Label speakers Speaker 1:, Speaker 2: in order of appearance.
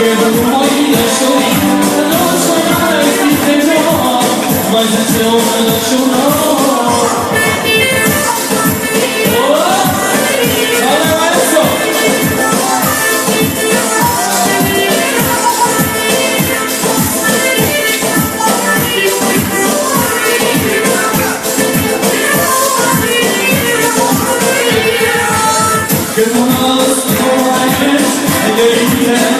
Speaker 1: Give them away, they're showing. Yeah.